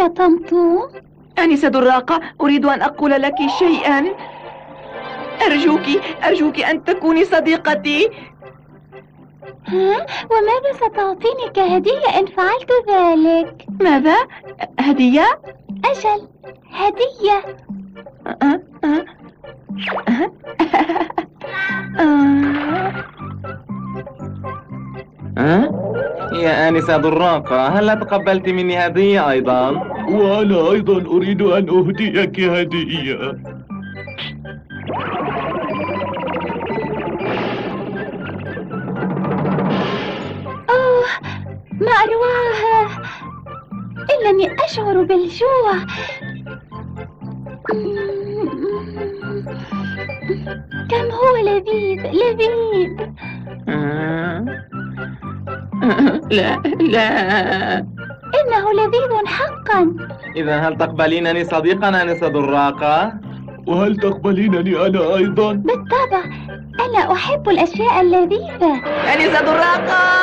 يا طمطوم آنسة دراقة أريد أن أقول لك شيئا أرجوك أرجوك أن تكوني صديقتي؟ وماذا ستعطيني كهدية إن فعلت ذلك؟ ماذا؟ هدية؟ أجل هدية أه؟ أه؟ أه؟ أه؟ يا آنسة دراقة هل تقبلت مني هدية أيضا؟ وأنا أيضا أريد أن أهديك هدية. أوه ما أروعها إنني أشعر بالجوع. كم هو لذيذ لذيذ. أه؟ لا لا. إنه لذيذ حقا. إذا هل تقبلينني صديقا آنسة دراقة؟ وهل تقبلينني أنا أيضا؟ بالطبع أنا أحب الأشياء اللذيذة. آنسة دراقة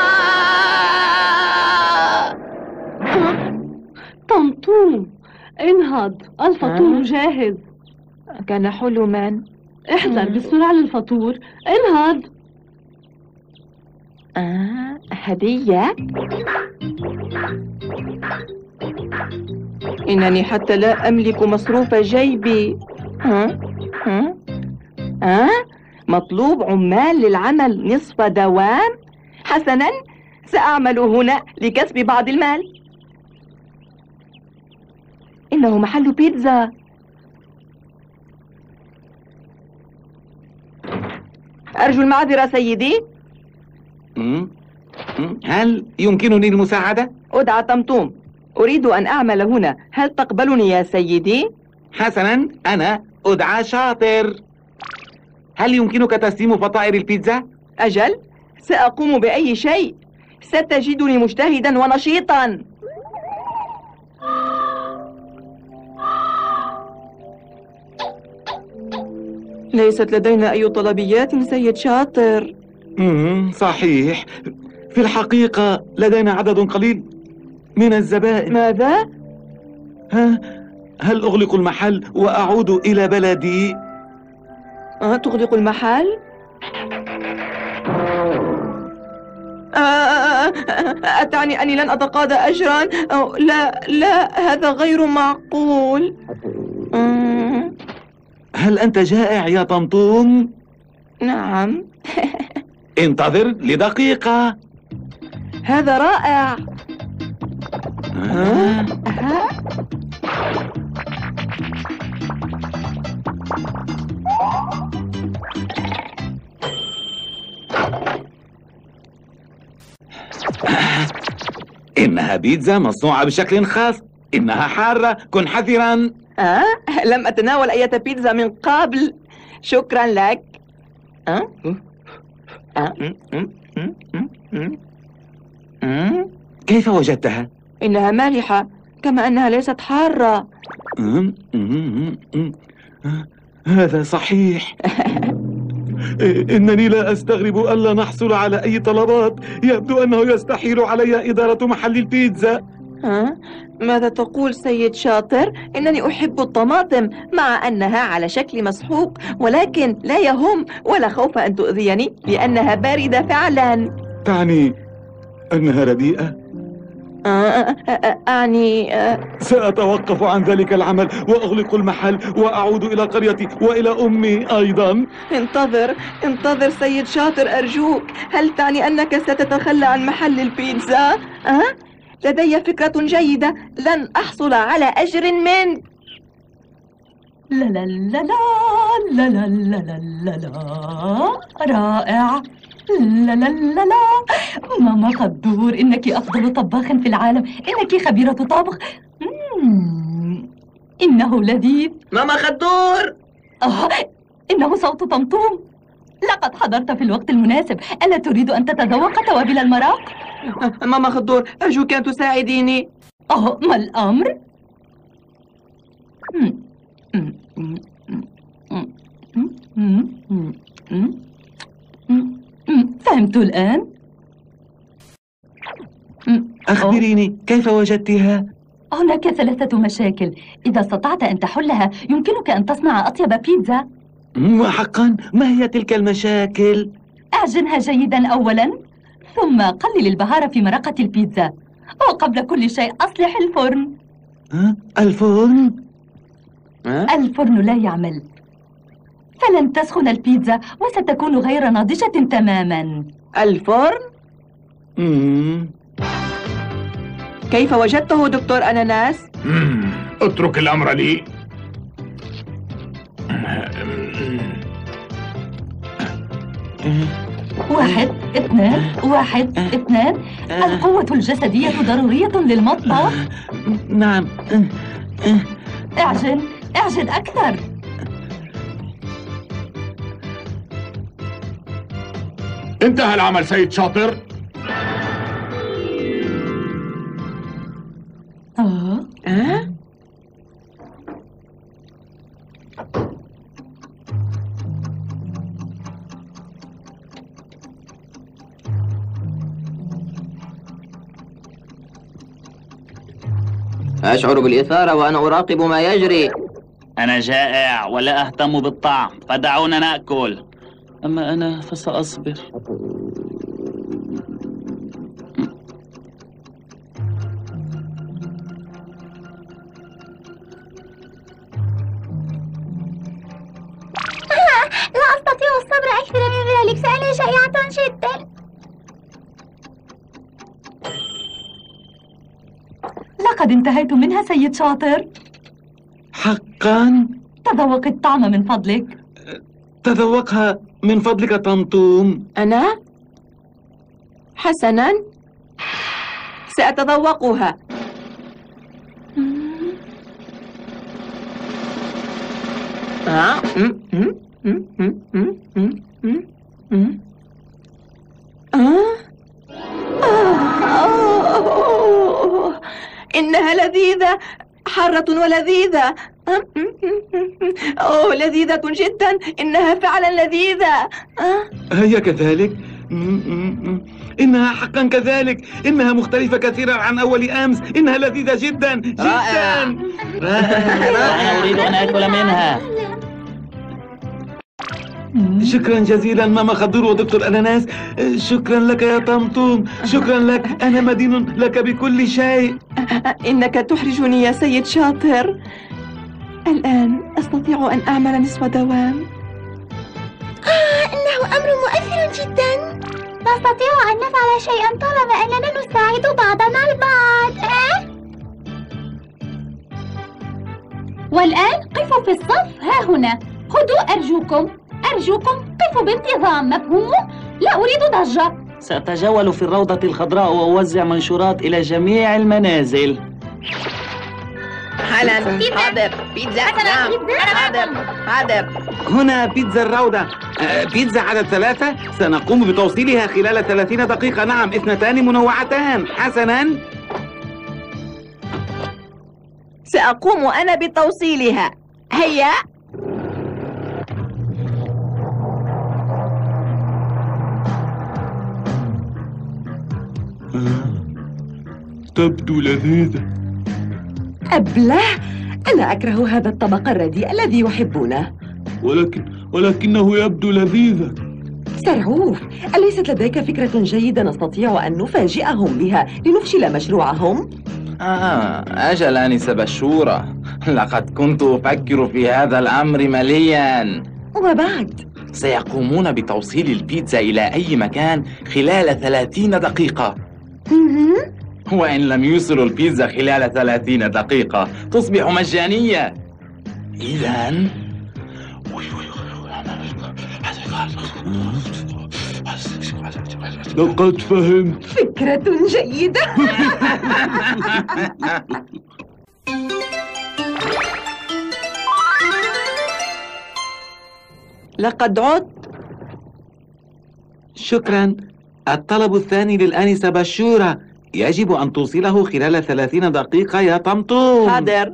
طمطوم انهض. الفطور آه. جاهز. كان حلما احذر بسرعة للفطور. انهض. آه هدية. إنني حتى لا أملك مصروف جيبي. ها؟ ها؟ ها؟ مطلوب عمال للعمل نصف دوام؟ حسنا سأعمل هنا لكسب بعض المال. إنه محل بيتزا. أرجو المعذرة سيدي؟ هل يمكنني المساعدة؟ أدعى طمطوم أريد أن أعمل هنا. هل تقبلني يا سيدي؟ حسنا أنا أدعى شاطر. هل يمكنك تسليم فطائر البيتزا؟ أجل؟ سأقوم بأي شيء. ستجدني مجتهدا ونشيطا. ليست لدينا أي طلبيات سيد شاطر. صحيح. في الحقيقة لدينا عدد قليل من الزبائن ماذا؟ ها؟ هل أغلق المحل وأعود إلى بلدي؟ أه تغلق المحل؟ آه، آه، آه، أتعني أني لن أتقاضى أجرا لا لا هذا غير معقول هل أنت جائع يا طمطوم؟ نعم انتظر لدقيقة هذا رائع. ها؟ إنها بيتزا مصنوعة بشكل خاص. إنها حارة. كن حذرا. أه؟ لم أتناول أي بيتزا من قبل. شكرا لك. أه؟ أه؟ كيف وجدتها؟ إنها مالحة كما أنها ليست حارة. هذا صحيح. إنني لا أستغرب ألا نحصل على أي طلبات. يبدو أنه يستحيل علي إدارة محل البيتزا. ها؟ ماذا تقول سيد شاطر؟ إنني أحب الطماطم مع أنها على شكل مسحوق ولكن لا يهم ولا خوف أن تؤذيني لأنها باردة فعلا. تعني أنها رديئة؟ آه، آه، آه، أعني آه، سأتوقف عن ذلك العمل وأغلق المحل وأعود إلى قريتي وإلى أمي أيضا انتظر انتظر سيد شاطر أرجوك هل تعني أنك ستتخلى عن محل البيتزا؟ أه؟ لدي فكرة جيدة لن أحصل على أجر منك لا لا لا لا لا لا لا لا لا لا رائع لا لا لا لا ماما غدور إنك أفضل طباخ في العالم إنك خبيرة طبخ إنه لذيذ. ماما خدور آه إنه صوت طمطوم لقد حضرت في الوقت المناسب. ألا تريد أن تتذوق توابل المراق؟ ماما خدور أرجوك أن تساعديني. آه ما الأمر؟ مم. مم. فهمت الآن؟ أخبريني كيف وجدتها؟ هناك ثلاثة مشاكل إذا استطعت أن تحلها يمكنك أن تصنع أطيب بيتزا وحقا ما هي تلك المشاكل؟ أعجنها جيدا أولا ثم قلل البهار في مرقة البيتزا وقبل كل شيء أصلح الفرن ها؟ الفرن؟ ها؟ الفرن لا يعمل فلن تسخن البيتزا وستكون غير ناضجة تماما؟ الفرن؟ مم. كيف وجدته دكتور أناناس؟ مم. اترك الأمر لي. واحد اثنان واحد اثنان. القوة الجسدية ضرورية للمطبخ. نعم. اعجن اعجن أكثر. انتهى العمل سيد شاطر آه. أه؟ أشعر بالإثارة وأنا أراقب ما يجري أنا جائع ولا أهتم بالطعم فدعونا نأكل أما أنا فسأصبر. لا أستطيع الصبر أكثر من ذلك فأنا جائعة جدا. لقد انتهيت منها سيد شاطر. حقا؟ تذوق الطعم من فضلك. تذوقها من فضلك طمطوم أنا؟ حسناً سأتذوقها إنها لذيذة حارة ولذيذة أوه لذيذة جدا. إنها فعلا لذيذة. آه. هي كذلك. إنها حقا كذلك. إنها مختلفة كثيرا عن أول أمس. إنها لذيذة جدا. جدا. وأنا أريد أن آكل منها. شكرا جزيلا ماما خضر ودكتور أناناس. شكرا لك يا طمطوم شكرا لك. أنا مدين لك بكل شيء. إنك تحرجني يا سيد شاطر. الآن أستطيع أن أعمل نصف دوام. إنه أمر مؤثر جدا. نستطيع أن نفعل شيئا طالما أننا نساعد بعضنا البعض. أه؟ والآن قفوا في الصف. ها هنا. خذوا أرجوكم. أرجوكم قفوا بانتظام. مفهوم؟ لا أريد ضجة. سأتجول في الروضة الخضراء وأوزع منشورات إلى جميع المنازل. حالا حاضر. بيتزا. نعم. حاضر حاضر هنا بيتزا الروضة. آه، بيتزا عدد ثلاثة سنقوم بتوصيلها خلال ثلاثين دقيقة. نعم اثنتان منوعتان. حسنا. سأقوم أنا بتوصيلها. هيا. تبدو لذيذة. أبلة. أنا أكره هذا الطبق الرديء الذي يحبونه. ولكن ولكنه يبدو لذيذا. سرعوف أليست لديك فكرة جيدة نستطيع أن نفاجئهم بها لنفشل مشروعهم؟ آه أجل أنسة بشورة. لقد كنت أفكر في هذا الأمر مليا. وبعد. سيقومون بتوصيل البيتزا إلى أي مكان خلال ثلاثين دقيقة. وإن لم يوصلوا البيتزا خلال ثلاثين دقيقة. تصبح مجانية. إذا لقد فهمت. فكرة جيدة. لقد عدت. شكرا. الطلب الثاني للآنسة بشورة يجب أن توصله خلال ثلاثين دقيقة يا طمطوم حاضر.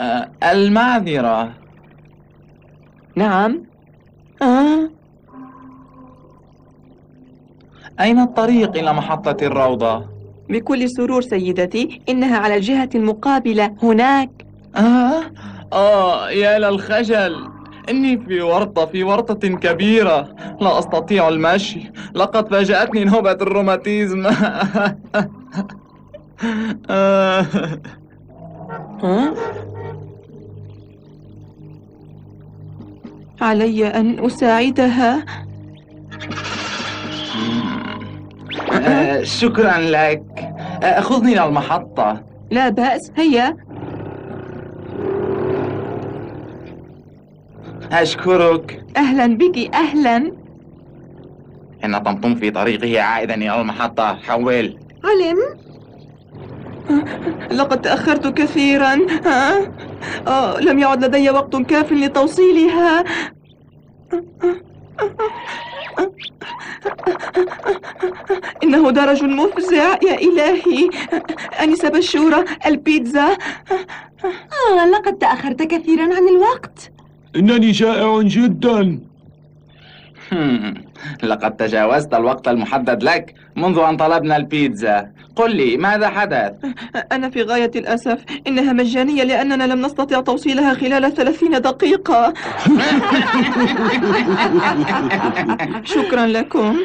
آه المعذرة. نعم. آه. أين الطريق إلى محطة الروضة؟ بكل سرور سيدتي إنها على الجهة المقابلة هناك. آه؟ آه يا للخجل إني في ورطة في ورطة كبيرة. لا أستطيع المشي. لقد فاجأتني نوبة الروماتيزم؟ علي أن أساعدها. آه، شكرا لك. آه، خذني إلى المحطة. لا بأس هيا. أشكرك. أهلا بك أهلا. إن طمطم في طريقه عائدا إلى المحطة. حول. علم. لقد تأخرت كثيرا. ها؟ آه لم يعد لدي وقت كاف لتوصيلها. إنه درج مفزع يا إلهي. أنسة بشورة البيتزا. آه لقد تأخرت كثيرا عن الوقت. إنني جائع جدا. لقد تجاوزت الوقت المحدد لك منذ أن طلبنا البيتزا. قل لي ماذا حدث؟ أنا في غاية الأسف. إنها مجانية لأننا لم نستطع توصيلها خلال ثلاثين دقيقة. شكرا لكم.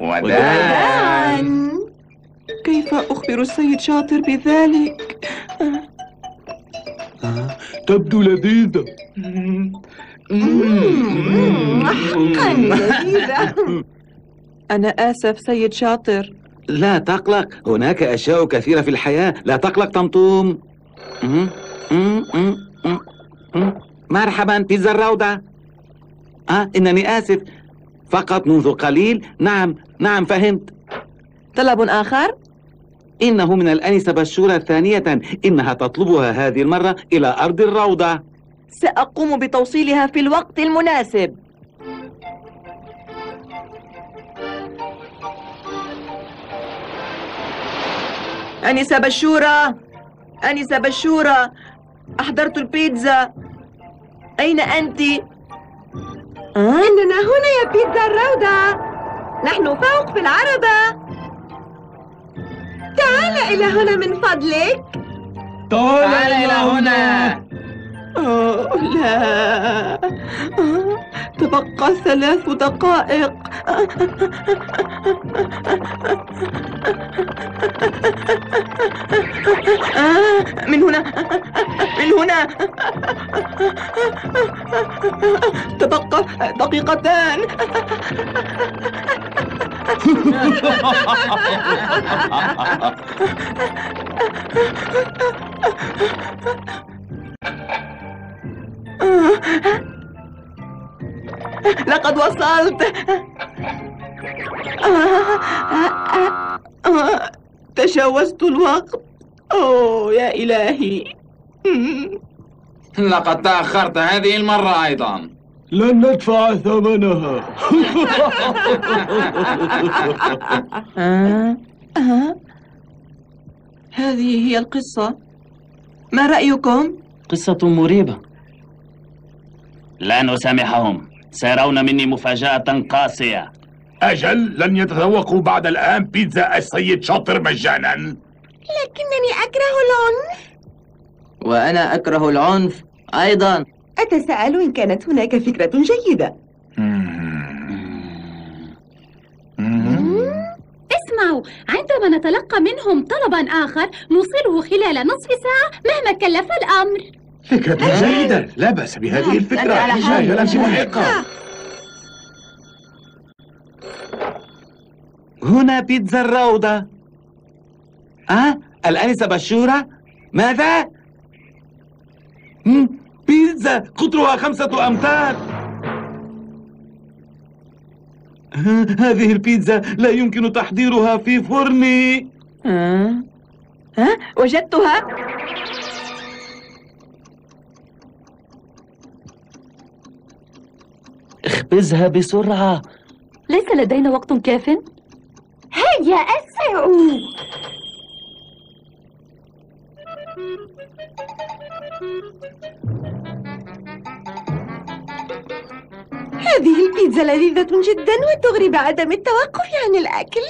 وداعا كيف أخبر السيد شاطر بذلك؟ تبدو لذيذة. حقا لذيذة أنا آسف سيد شاطر. لا تقلق هناك أشياء كثيرة في الحياة. لا تقلق طمطوم مم، مم، مم، مم، مم. مرحبا بيتزا الروضة. آه إنني آسف. فقط منذ قليل. نعم نعم فهمت. طلب آخر؟ إنه من الأنسة بشورة ثانية إنها تطلبها هذه المرة إلى أرض الروضة سأقوم بتوصيلها في الوقت المناسب أنسة بشورة أنسة بشورة أحضرت البيتزا أين أنت؟ أه؟ إننا هنا يا بيتزا الروضة نحن فوق في العربة تعال إلى هنا من فضلك. تعال إلى هنا. أوه لا. تبقى ثلاث دقائق. من هنا. من هنا. تبقى دقيقتان. لقد وصلت. تجاوزت الوقت. أوه يا إلهي. لقد تأخرت هذه المرة أيضا. لن ندفع ثمنها. هذه هي القصة. ما رأيكم؟ قصة مريبة. لا نسامحهم. سيرون مني مفاجأة قاسية. أجل لن يتذوقوا بعد الآن بيتزا السيد شاطر مجانا. لكنني أكره العنف. وأنا أكره العنف أيضا. أتساءل إن كانت هناك فكرة جيدة. اسمعوا عندما نتلقى منهم طلبا آخر نوصله خلال نصف ساعة مهما كلف الأمر. فكرة جيدة. لا بأس بهذه الفكرة. على حق. لا لازم محقة هنا بيتزا الروضة. آه؟ الأنسة بشورة؟ ماذا؟ مم، بيتزا. قطرها خمسة أمتار. آه، هذه البيتزا لا يمكن تحضيرها في فرني آه. ها وجدتها؟ اخبزها بسرعة. ليس لدينا وقت كاف. هيا أسرعوا. هذه البيتزا لذيذة جدا وتغري بعدم التوقف عن الأكل.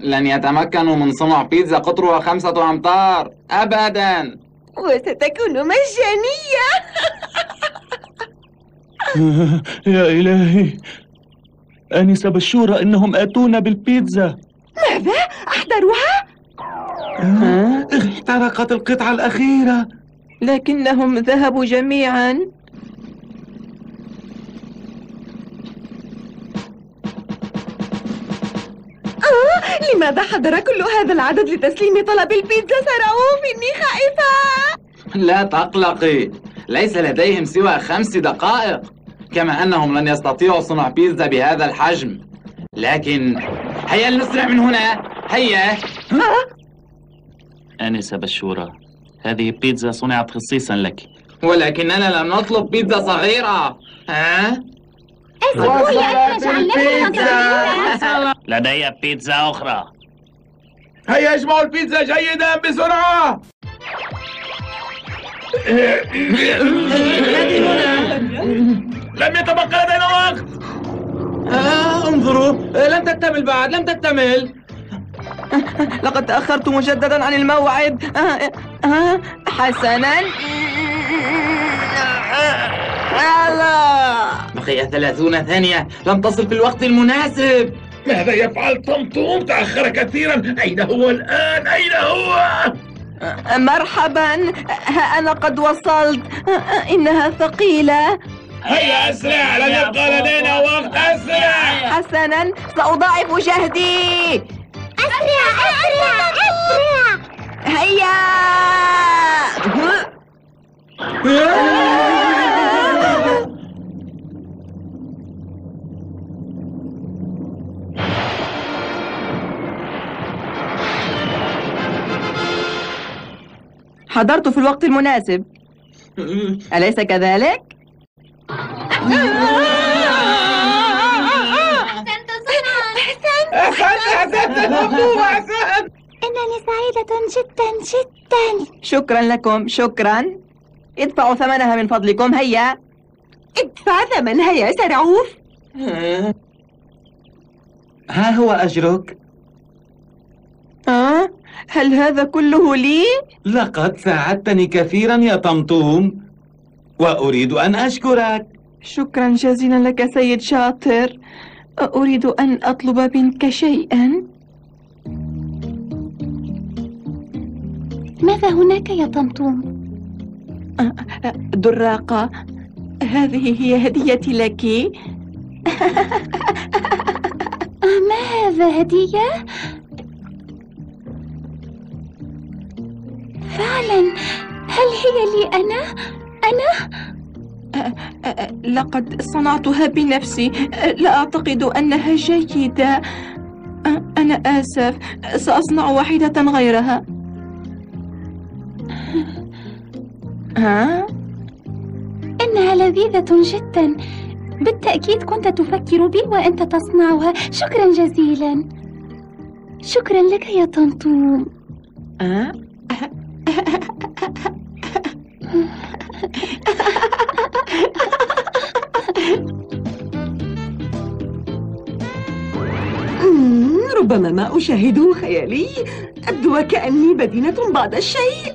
لن يتمكنوا من صنع بيتزا قطرها خمسة أمتار. أبدا. وستكون مجانية. يا إلهي. آنسة بشورة إنهم آتونا بالبيتزا. ماذا؟ أحضروها؟ احترقت القطعة الأخيرة. لكنهم ذهبوا جميعا. آه لماذا حضر كل هذا العدد لتسليم طلب البيتزا؟ سرعوف إني خائفة لا تقلقي. ليس لديهم سوى خمس دقائق. كما أنهم لن يستطيعوا صنع بيتزا بهذا الحجم. لكن هيا لنسرع من هنا. هيا. آنسة بشورة هذه بيتزا صنعت خصيصا لك. ولكننا لم نطلب بيتزا صغيرة. ها؟ اسمحوا لي أن أجعل لدي بيتزا أخرى. هيا اجمعوا البيتزا جيدا بسرعة. لم يتبقى لدينا وقت. آه انظروا. لم تكتمل بعد لم تكتمل. لقد تأخرت مجددا عن الموعد. آه، آه، حسنا. بقي ثلاثون ثانية. لم تصل في الوقت المناسب. ماذا يفعل طمطوم تأخر كثيرا. أين هو الآن؟ أين هو؟ مرحبا. ها أنا قد وصلت. إنها ثقيلة. هيا أسرع لن يبقى لدينا وقت أسرع. حسنا سأضاعف جهدي أسرع أسرع أسرع. هيا. حضرت في الوقت المناسب. أليس كذلك؟ أحسنت صنعا أحسنت أحسنت أحسنت إنني سعيدة جدا جدا. شكرا لكم شكرا. ادفعوا ثمنها من فضلكم هيا. ادفع ثمنها يا سرعوف ها هو أجرك؟ آه؟ هل هذا كله لي؟ لقد ساعدتني كثيرا يا طمطوم وأريد أن أشكرك. شكرا جزيلا لك سيد شاطر أريد أن أطلب منك شيئا ماذا هناك يا طمطوم؟ دراقة هذه هي هديتي لك آه، ما هذا هدية؟ فعلا هل هي لي أنا؟ أنا؟ لقد صنعتها بنفسي. لا أعتقد أنها جيدة. أنا آسف. سأصنع واحدة غيرها. ها؟ إنها لذيذة جدا. بالتأكيد كنت تفكر بي وأنت تصنعها. شكرا جزيلا. شكرا لك يا طمطوم أه؟ ما أشاهده خيالي. أبدو وكأني بدينة بعض الشيء.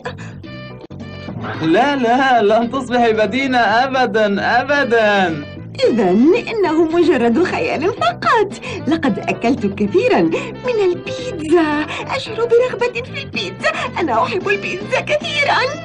لا لا لن تصبحي بدينة أبدا أبدا. إذا إنه مجرد خيال فقط. لقد أكلت كثيرا من البيتزا. أشعر برغبة في البيتزا. أنا أحب البيتزا كثيرا.